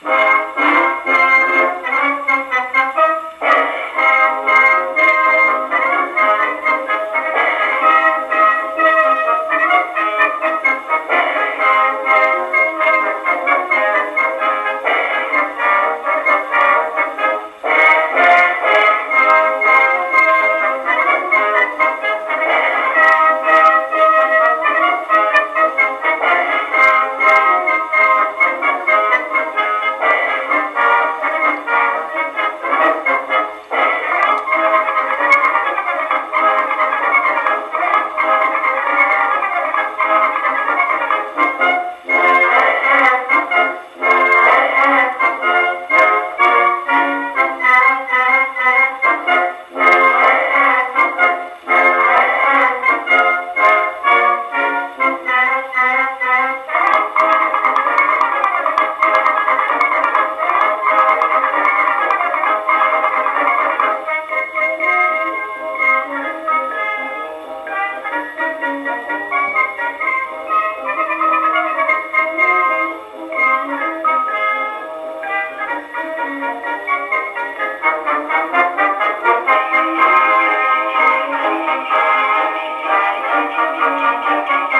Música Thank you.